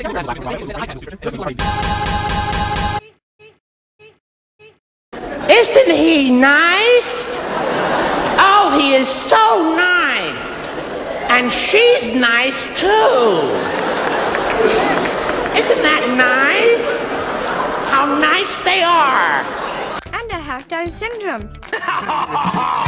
Isn't he nice? Oh, he is so nice. And she's nice too. Isn't that nice? How nice they are. And I have Down syndrome.